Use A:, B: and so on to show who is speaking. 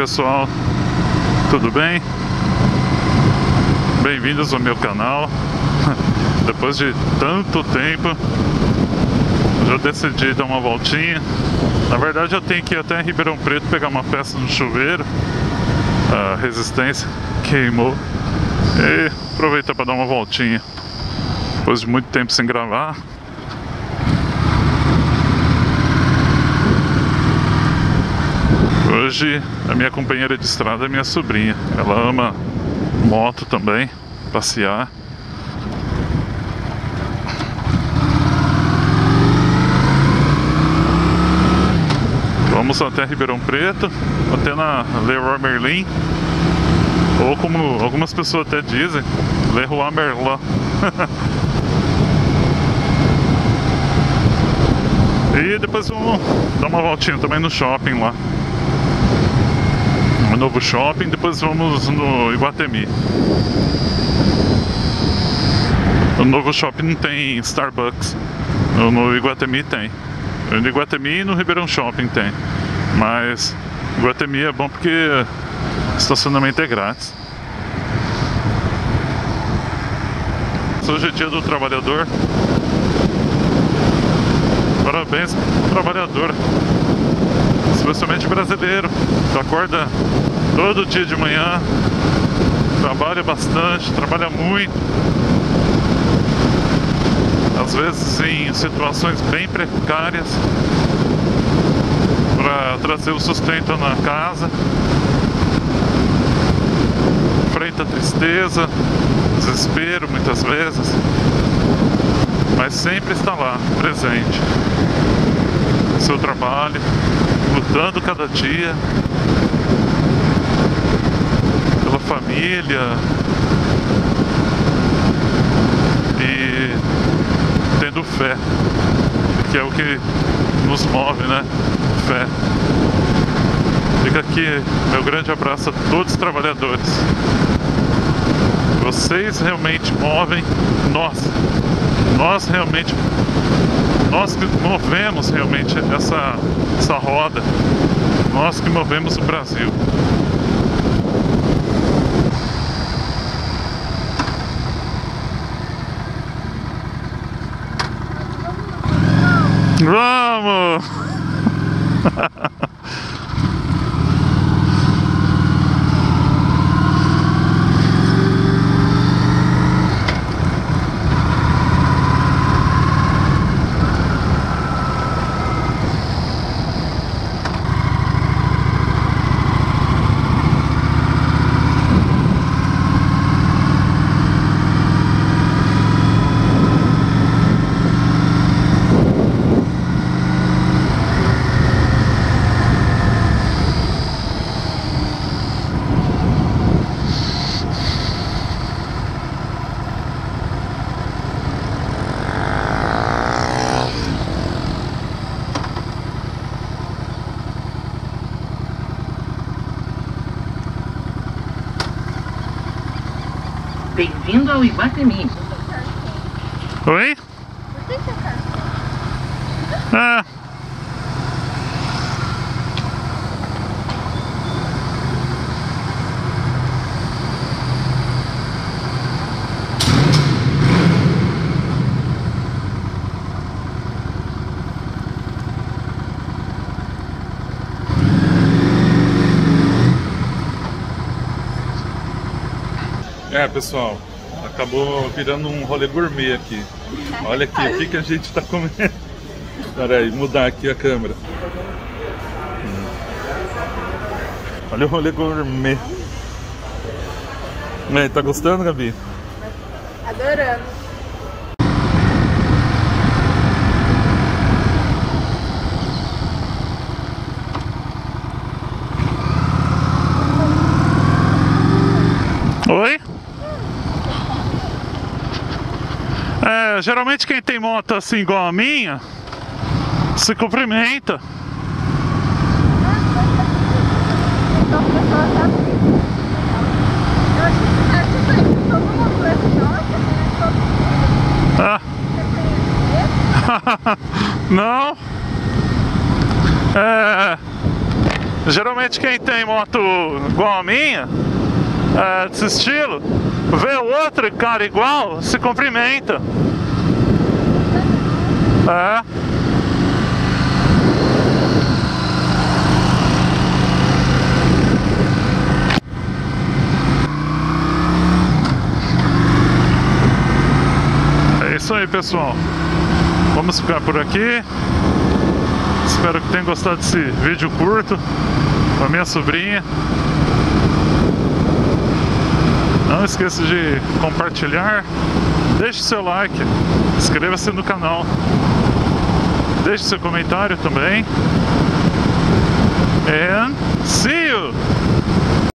A: pessoal, tudo bem? Bem-vindos ao meu canal. Depois de tanto tempo, já decidi dar uma voltinha. Na verdade, eu tenho que ir até Ribeirão Preto pegar uma peça no chuveiro. A resistência queimou. E aproveitar para dar uma voltinha. Depois de muito tempo sem gravar. Hoje a minha companheira de estrada é minha sobrinha. Ela ama moto também, passear. Vamos até Ribeirão Preto, até na Leroy Merlin. Ou como algumas pessoas até dizem, Leroy Merlin. e depois vamos dar uma voltinha também no shopping lá novo shopping, depois vamos no Iguatemi. No novo shopping não tem Starbucks, no, Iguatemi tem. No Iguatemi e no Ribeirão Shopping tem. Mas Iguatemi é bom porque estacionamento é grátis. Hoje é dia do trabalhador. Parabéns pro trabalhador especialmente brasileiro, que acorda todo dia de manhã, trabalha bastante, trabalha muito, às vezes em situações bem precárias, para trazer o sustento na casa, enfrenta tristeza, desespero muitas vezes, mas sempre está lá, presente. Seu trabalho, lutando cada dia família e tendo fé, que é o que nos move, né? Fé. Fica aqui meu grande abraço a todos os trabalhadores. Vocês realmente movem nós. Nós realmente nós que movemos realmente essa, essa roda, nós que movemos o Brasil. Vamos!
B: Bem-vindo ao Iguatemi.
A: Oi?
C: Por que você tá?
A: Ah. É, pessoal, acabou virando um rolê gourmet aqui. Olha aqui, o que, que a gente tá comendo. Pera aí, mudar aqui a câmera. Hum. Olha o rolê gourmet. E aí, tá gostando, Gabi?
C: Adorando.
A: Oi? Geralmente quem tem moto assim igual a minha se cumprimenta. Ah, não. É. Geralmente quem tem moto igual a minha, é, desse estilo, vê outro cara igual, se cumprimenta. É. É isso aí, pessoal. Vamos ficar por aqui. Espero que tenham gostado desse vídeo curto com a minha sobrinha. Não esqueça de compartilhar, deixe seu like, inscreva-se no canal, deixe seu comentário também. And see you!